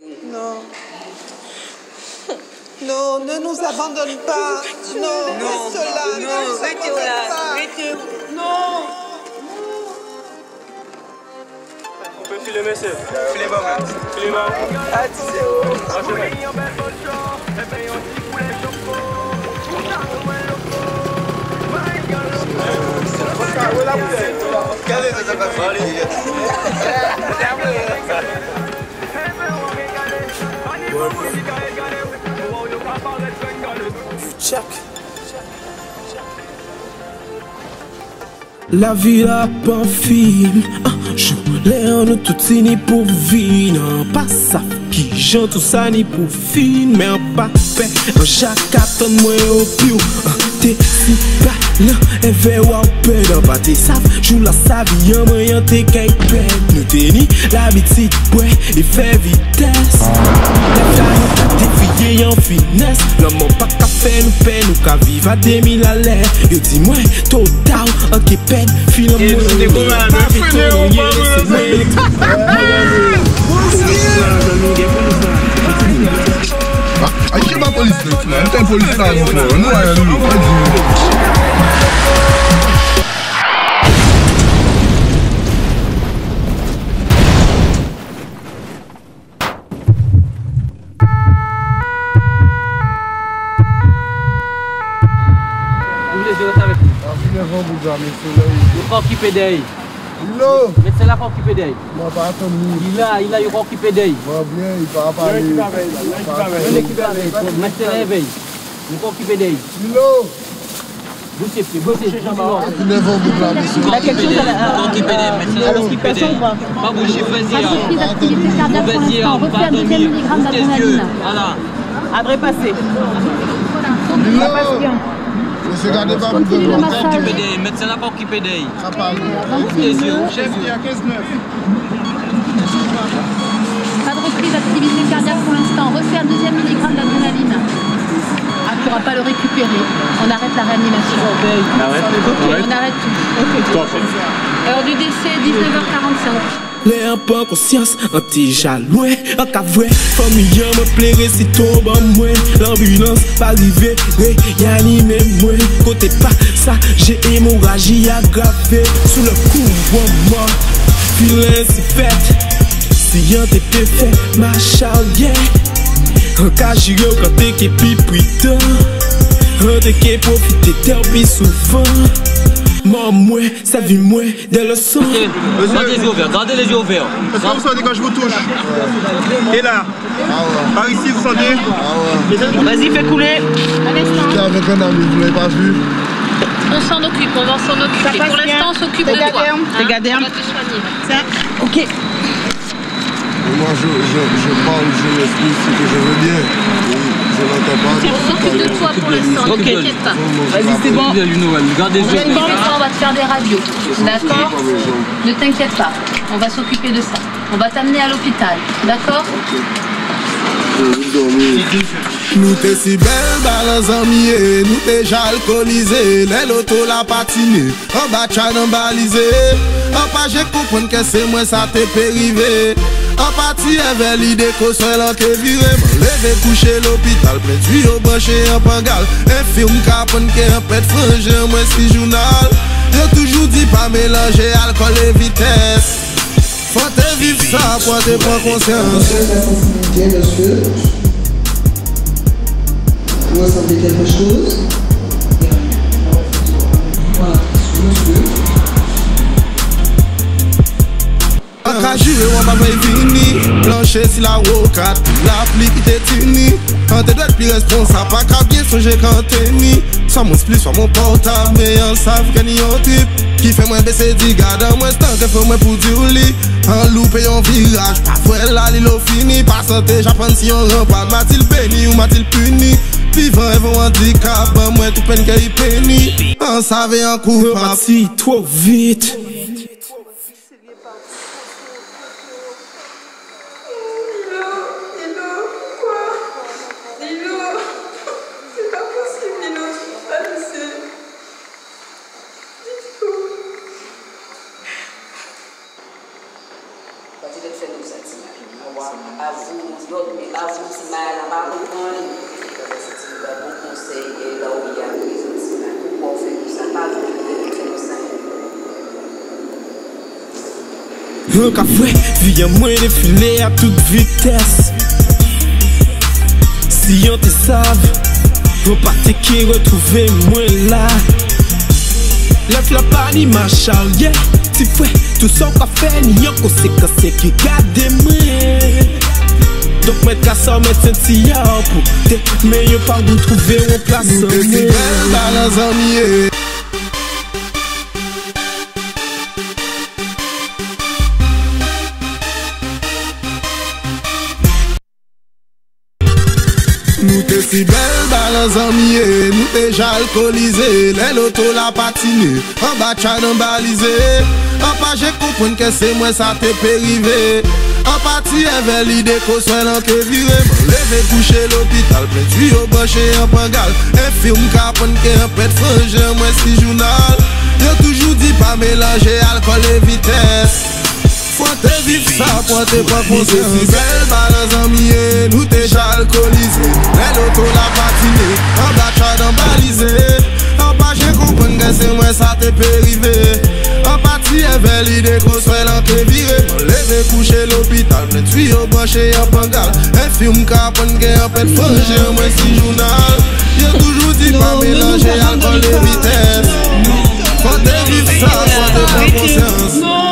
Non. Non, ne nous abandonne pas. Non, reste là. Ne nous abandonne pas. Non. On peut filer, monsieur. Filez moi Filez La vie la pas Un jour, les on nous tout ni pour vivre. Non, pas ça qui j'en tout ça ni pour fin Mais en pas fait, en chaque attend moi au plus T'es si pas là, et fait ou pe dans pas t'es sav Jou la sa vie, en moyen t'es qu'un pète Nous t'es ni l'habitude, ouais, il fait vitesse. La flamme t'a Ye yon fitness Lom an pa ka fe nou pen Nou ka viva demi la lè Yo di mwen, to da ou an ke pen Filan mwen Ye di mwen, an pa vi ton Ye se men A, a che ba polis nou? An ten polis nan nou Nou a yon nou Il va occuper d'elle. Lo, Mettez là pour occuper d'elle. mwen pa aton nou. Il a, il a, il va occuper d'elle. Mwen bien, il pa apale. On équipe avec. Mettez là avec. Il va occuper d'elle. Lo, Bossez, bossez, Jean-Marc. ki nevan bouk la misyon. Il a quelque chose à occuper d'elle. Mettez là pour occuper d'elle. Pas bouger, vas-y. Pour Vas-y, Ouvre tes yeux. Voilà. Adré passé. Mwen se bouk de Continue le là pour occuper d'elle. Kapal. Ouvre tes yeux. Chef, il y a 15-9. Pas de reprise d'activité cardiaque pour l'instant. Refait un deuxième milligramme d'adrénaline. Ah, tu pourras pas le récupérer. On arrête la réanimation. Ok, on arrête tout. Heure du décès, 19h45. Le an pa konsyans, an te jalwe An ka vwe, familyan me plere si tombe an mwen. L'ambulans pa rive, re yanime mwen. Kote pa sa, jè emoraji agrave Sou le kou an mwen, filen si fet Si yon te pe fe, ma chalye An ka jire ou kante ke pi pritan An te ke profite terbi soufan souvent. Moi, moi, ça vit moi, de le sang. Gardez les yeux ouverts. Gardez les yeux ouverts. Est-ce que vous sentez quand je vous touche Et là Par ici, vous sentez Vas-y, fais couler. J'étais avec un ami, vous l'avez pas vu? On s'en occupe, on va s'en occuper. Pour l'instant, on s'occupe de toi. Hein, on va te soigner. Et moi, je, je, je parle, je m'explique ce que je veux bien. Et. On s'occupe de toi pour l'instant, ne t'inquiète pas. Vas-y, c'est bon. On va te faire des radios. D'accord Ne t'inquiète pas, on va s'occuper de ça. On va t'amener à l'hôpital. D'accord Nou te si bel balan zanmiye Nou te jalkolize Le loto la patine An ba chan an balize An pa je koupon ke se mwen sa te perive An pati eve lide ko swen lan ke vire Man leve kouche l'opital Ple tuyo branche an pangal Enfirm kapon ke an pet franje Mwen si jounal Yo toujou di pa melange alkol e vites Fote viv sa, pote pran konsyans Bien, monsieur. Vous ressentez quelque chose? monsieur. jure wap apay vini. Planche si la wokat La pli ki te tini. An te dwet pli responsab Ak ap ye sonje kan teni Swa moun spli, swa moun portab Me yon sav gen yon tip Ki fe mwen bese di gada mwen stan Ke fe mwen pou di ou li. An loupe yon viraj Pa fwe la li lo fini. Pasante japan si yon rampan Matil beni ou matil puni. Vivan evon handikap Mwen tou pen ke yi peni. An save yon kou pati Repati tro vit l'autre, mais à vous, si et là où il y a mal. Pourquoi on fait tout ça? Pas ka fwe, mwen a tout vites Si yon te sav, yon pate ki retrouve mwen la ni yeah. Ti fwe, tout son ka fe, ni yon ki gade mwen Donk mwen kasa mwen senti ya pou te Men yon pa goun trouve yon plas Nou balan Nou te si bel Paran zanmiye, nou deja alkolize Lè loto la patine, an batcha an balize. An pa jè kompon ke se mwen sa te perive. An pati evè lide ko swen an ke vire. Mwen leve kouche l'opital, ple tuyo boche an pangal. Enfirm kapon ke an pet franje mwen si jounal. Yo toujou di pa melange alkol e vites Fwante viv sa, fwante pa konsen Si bel balan zanmiye, nou te chal kolize Mwen oto la patine, an bla chad an balize An pa jen kompon gen se mwen sa te perive An pati evel ide kon swel an te vire Mwen leve kouche l'opital, mwen tuyo banche an pangal En film ka pon gen an pet fanje mwen si jounal Yo toujou di pa melange alkol e vites Fwante viv sa, fwante pa konsen